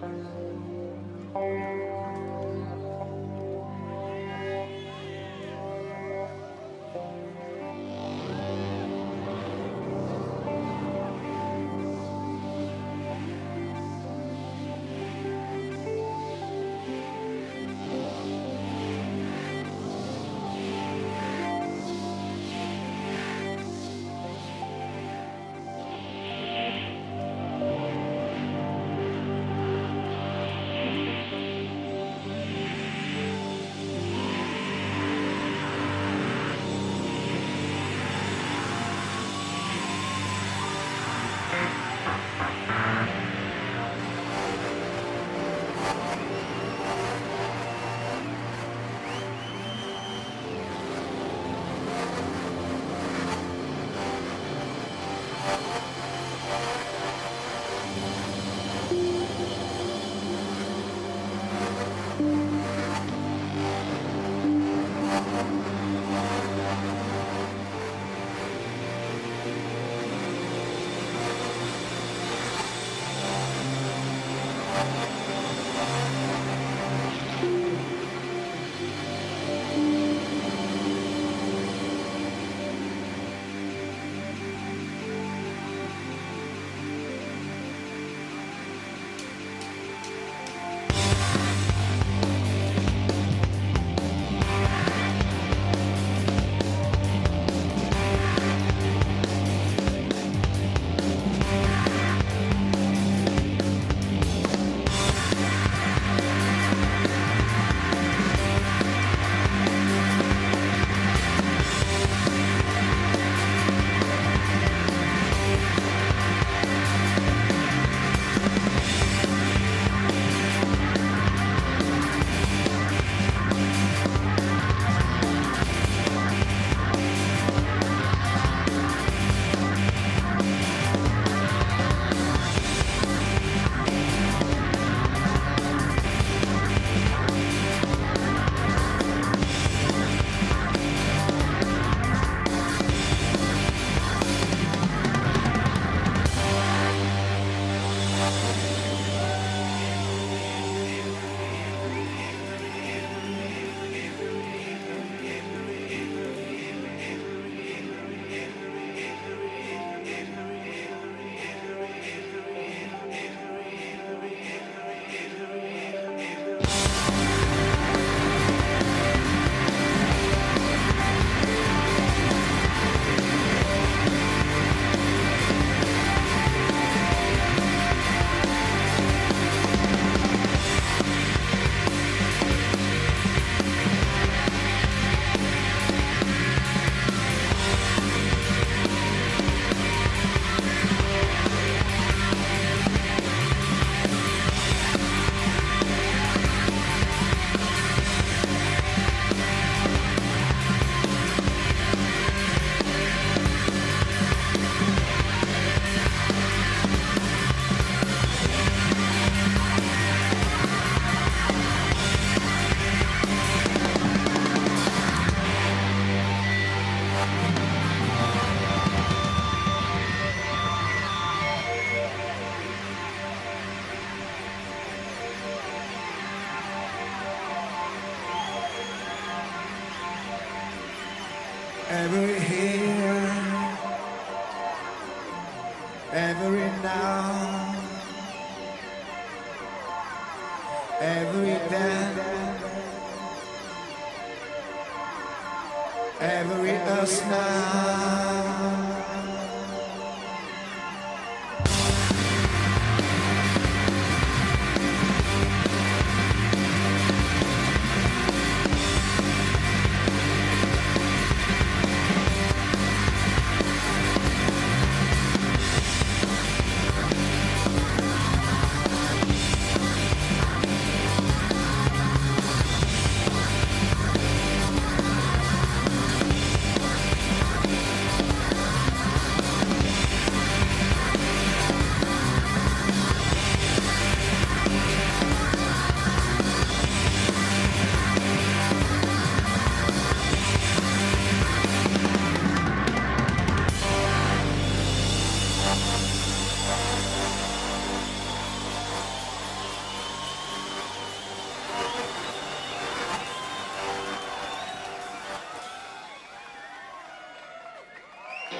Thank you.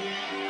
Bye.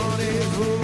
beautiful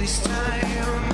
this time?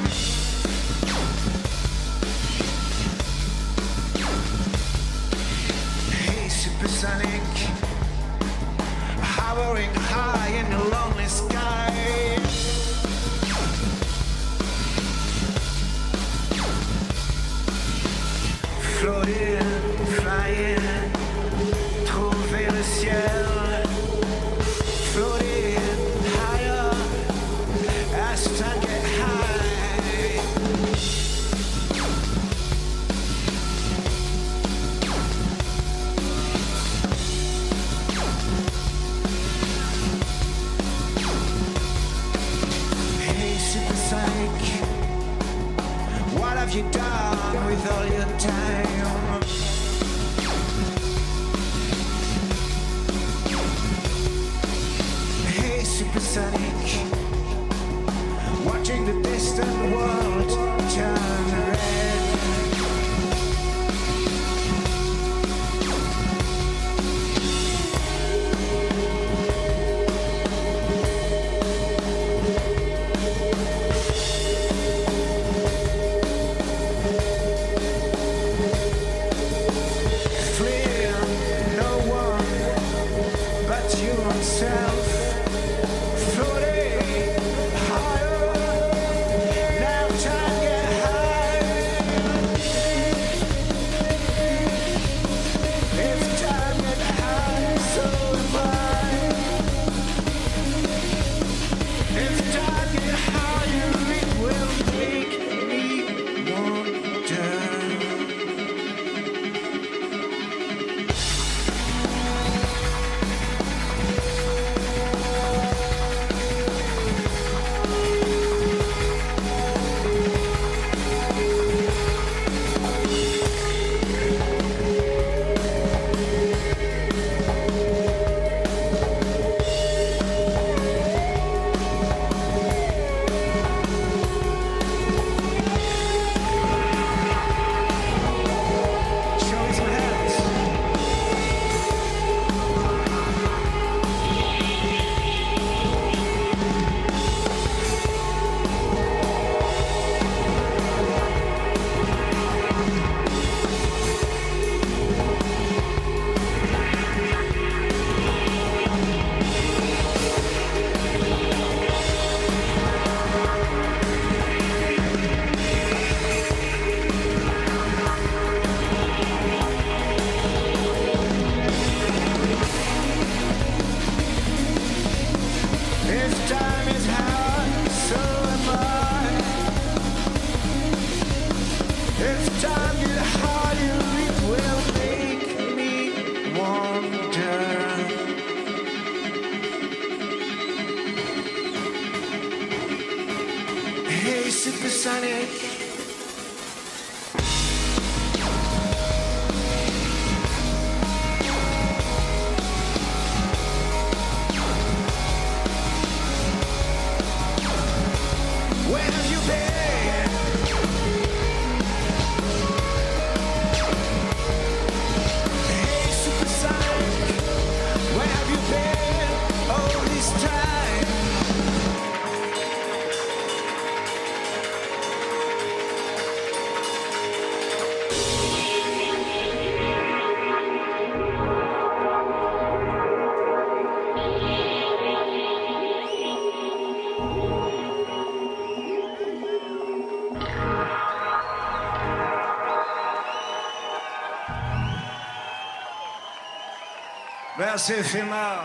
Quê final.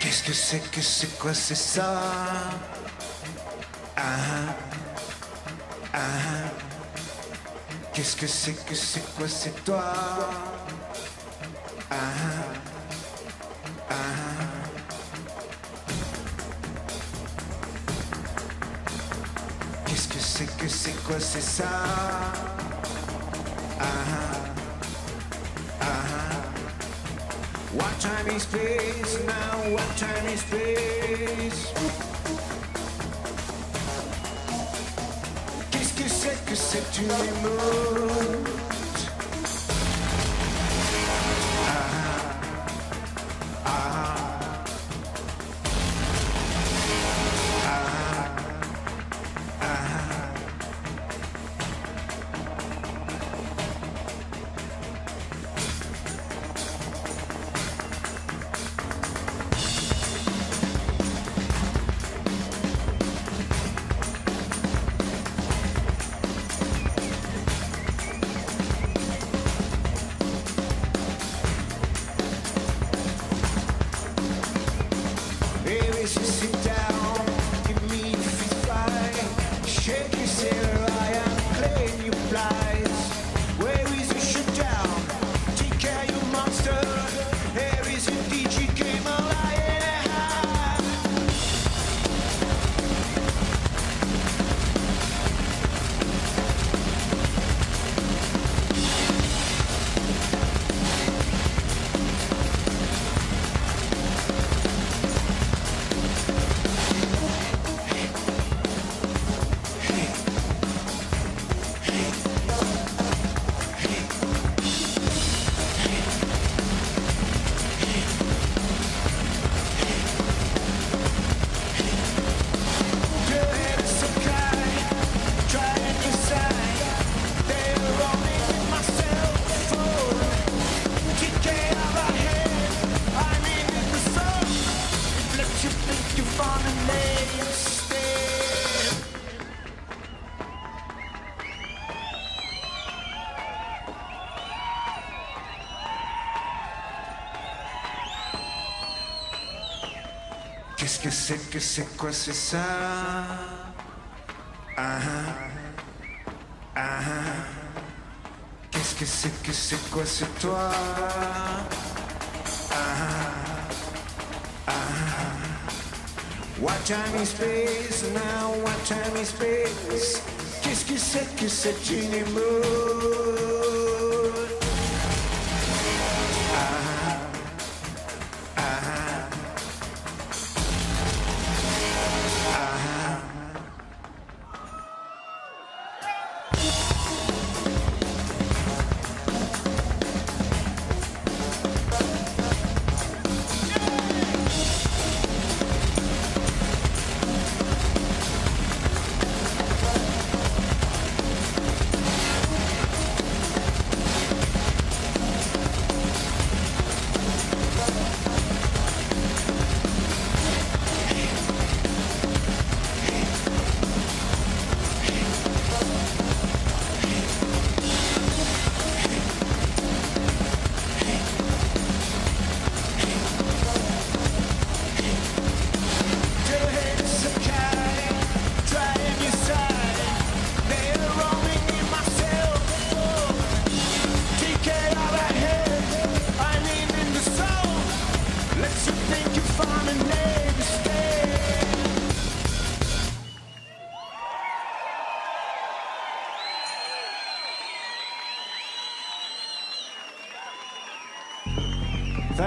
Qu'est-ce que c'est que c'est quoi c'est ça que c'est que c'est quoi c'est toi ah, ah. Qu'est-ce que c'est que c'est quoi c'est ça ah, ah. What time is space now? What time is? C'est que une Qu'est-ce que c'est quoi c'est ça Ah Qu'est-ce que c'est que c'est quoi c'est toi What time is space now What time is space Qu'est-ce que c'est que c'est une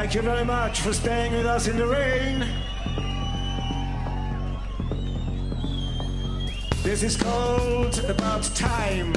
Thank you very much for staying with us in the rain. This is called About Time.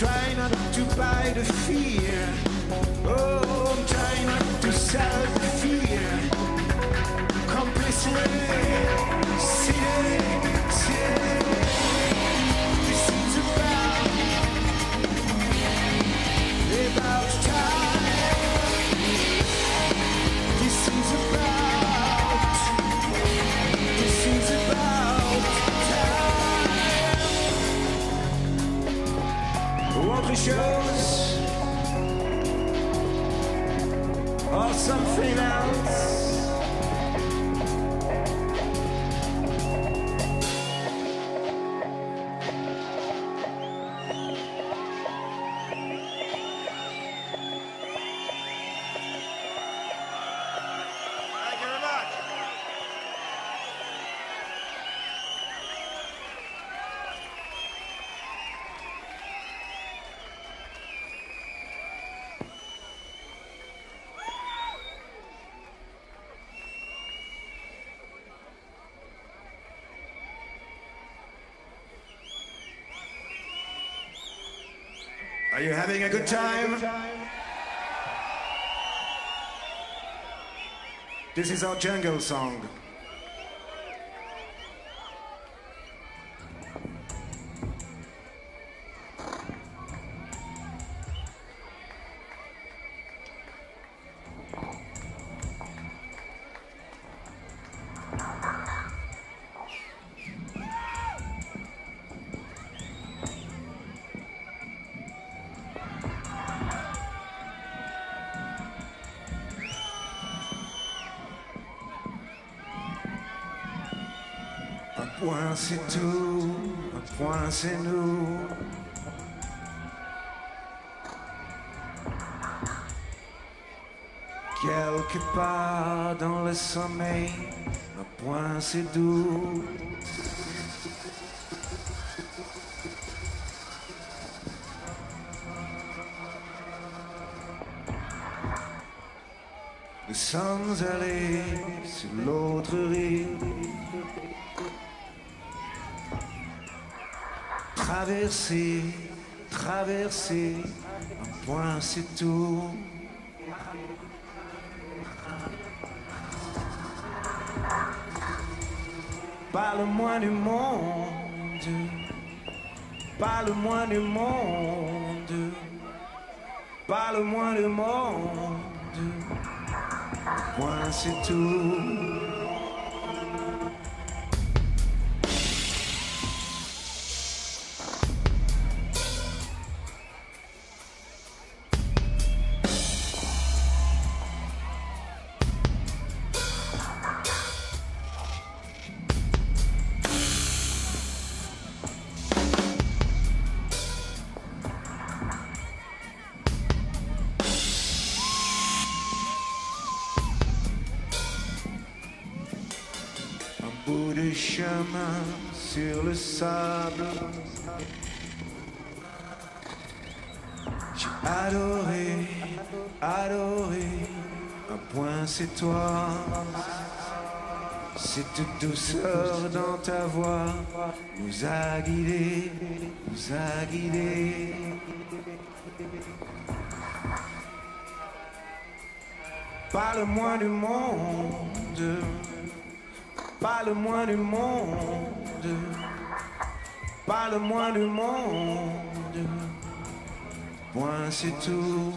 Try not to buy the fear. Oh, I'm trying not to sell the fear. Complicity, city, city. show. Having a good time? This is our jungle song. Point c'est tout, un point c'est nous. Quelque part dans le sommeil, un point c'est doux. Nous sommes allés sur l'autre rive. Traverser, traverser, un point c'est tout. Parle-moi du monde, parle-moi du monde, parle-moi du monde, point c'est tout. Bout de chemin sur le sable. J'ai adoré, adoré, un point c'est toi. Cette douceur dans ta voix nous a guidés, nous a guidés. Parle-moi du monde. Parle-moi du monde. Parle-moi du monde. Point c'est tout.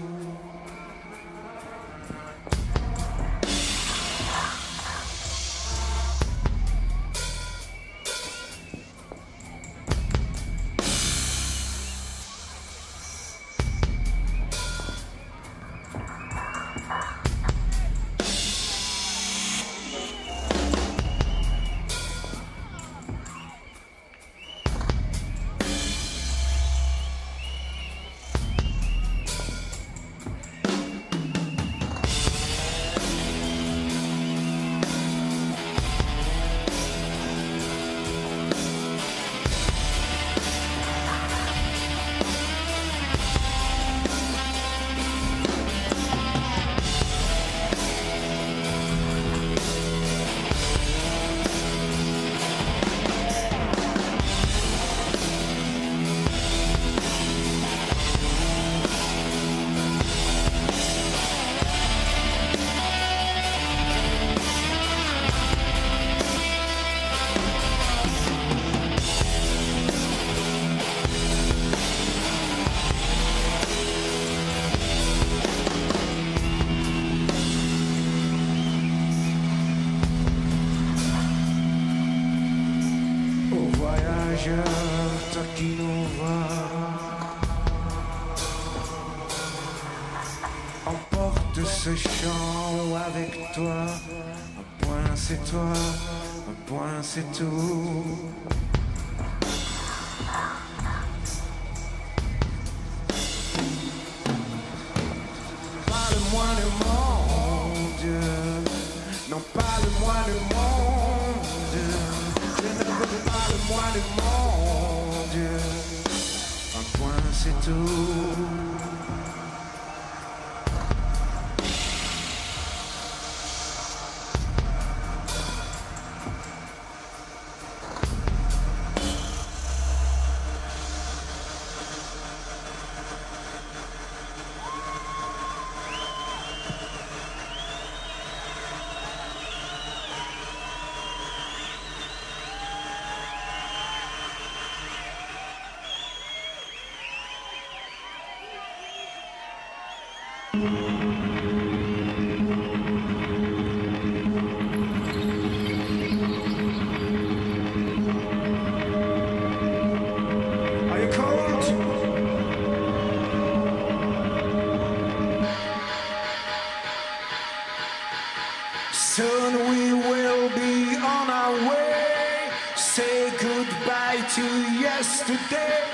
Soon we will be on our way. Say goodbye to yesterday.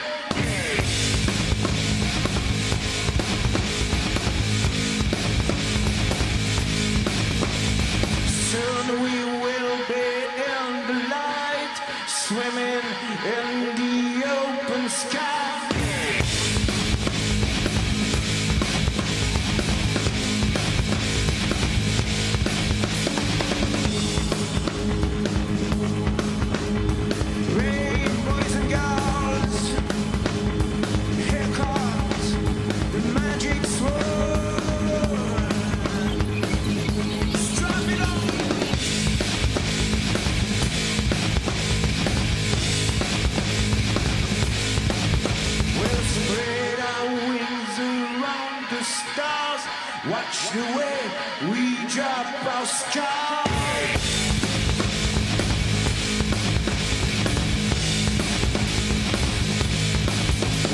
job, boss job.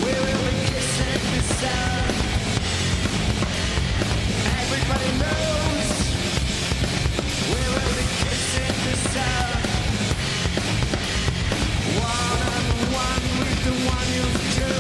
We will be kissing the sun. Everybody knows. We will be kissing the sun. One one the one you've chosen.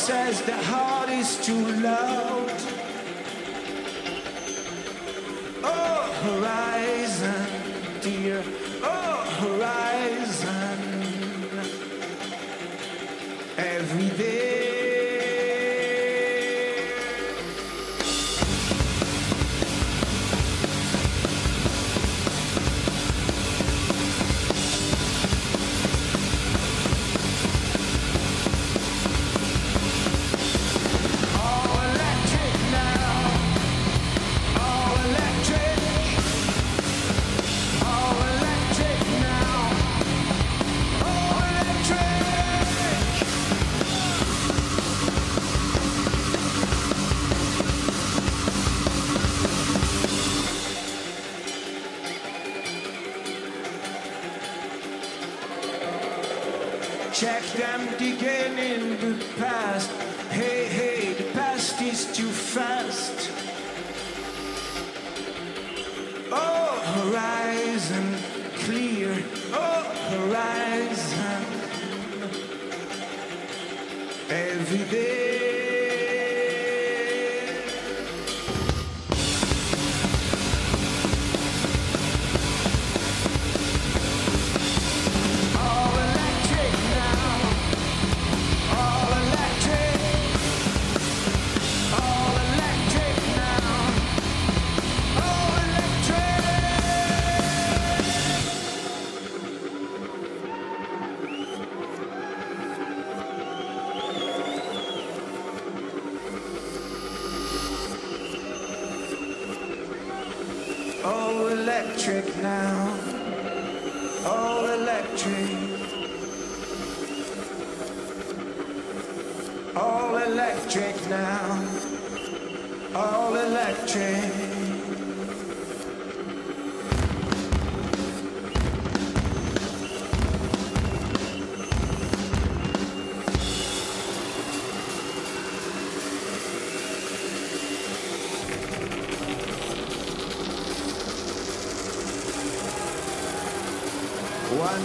says that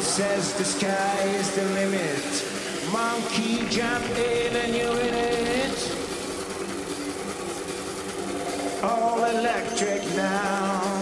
Says the sky is the limit. Monkey jump in and you're in it. All electric now.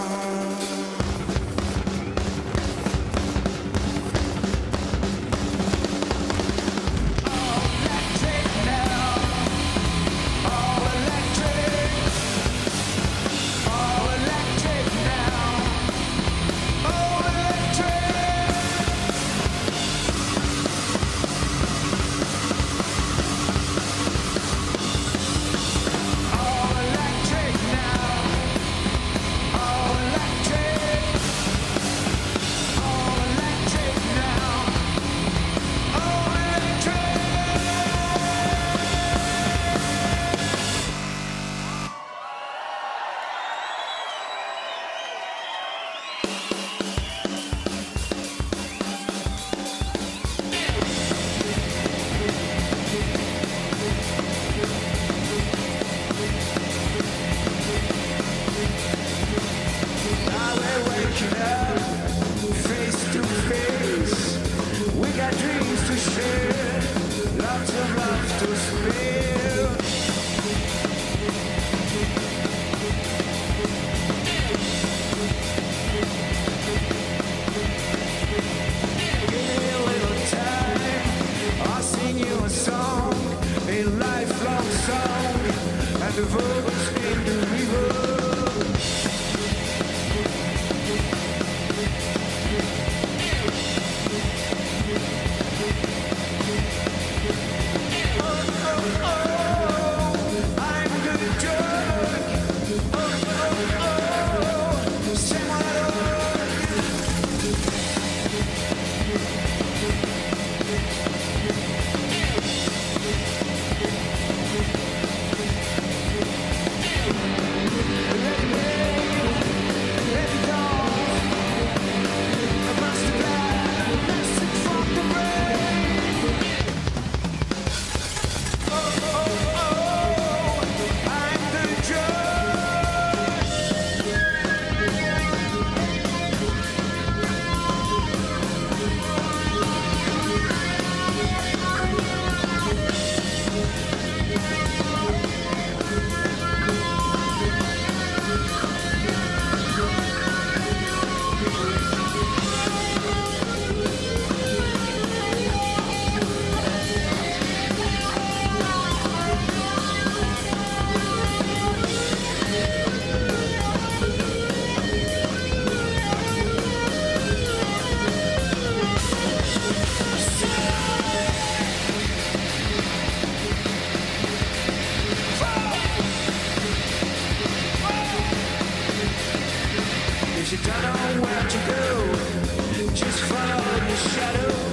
have to go. Just follow the shadow.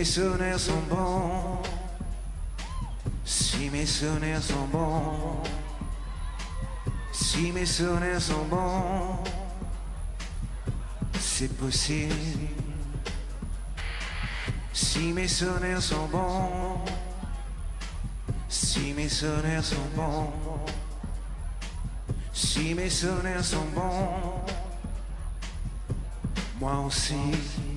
Mes souvenirs sont bons, si mes souvenirs sont bons, si mes souvenirs sont bons, c'est possible. Si mes souvenirs sont bons, si mes souvenirs sont bons, si mes souvenirs sont bons, moi aussi.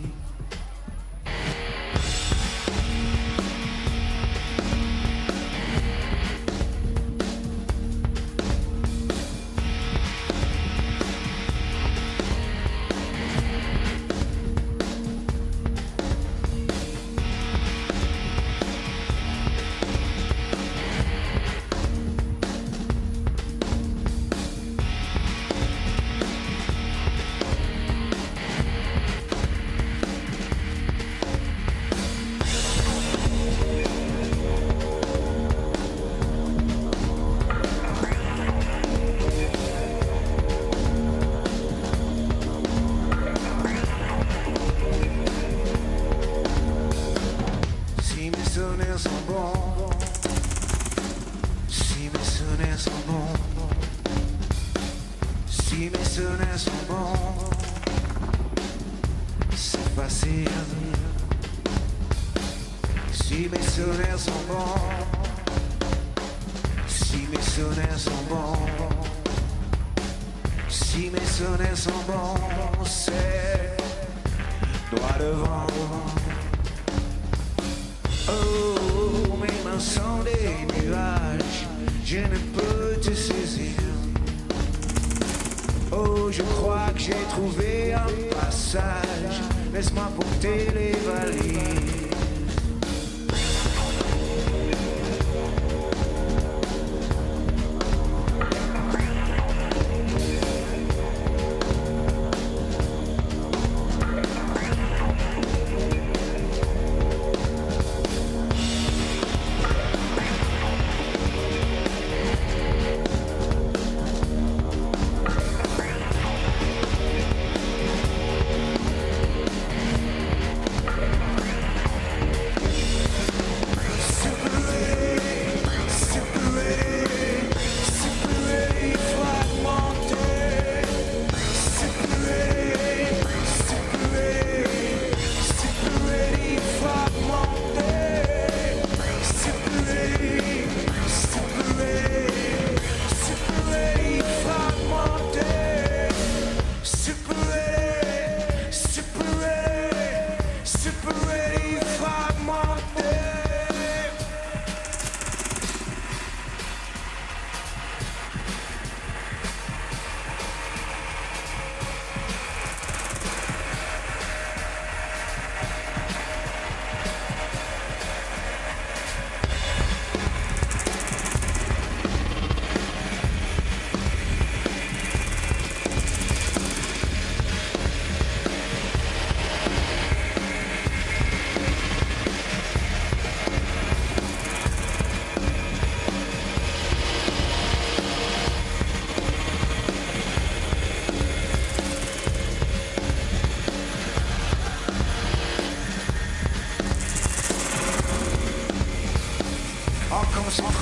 Je crois que j'ai trouvé un passage, laisse-moi porter les valises.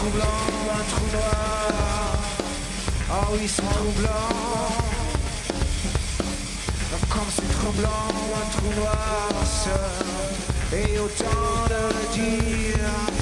C'est troublant, un trou noir. Oh oui, c'est troublant. Comme c'est troublant, un trou noir. Et autant de dire.